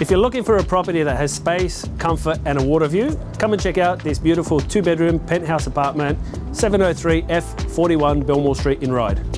If you're looking for a property that has space, comfort and a water view, come and check out this beautiful two bedroom penthouse apartment, 703 F41 Belmore Street in Ryde.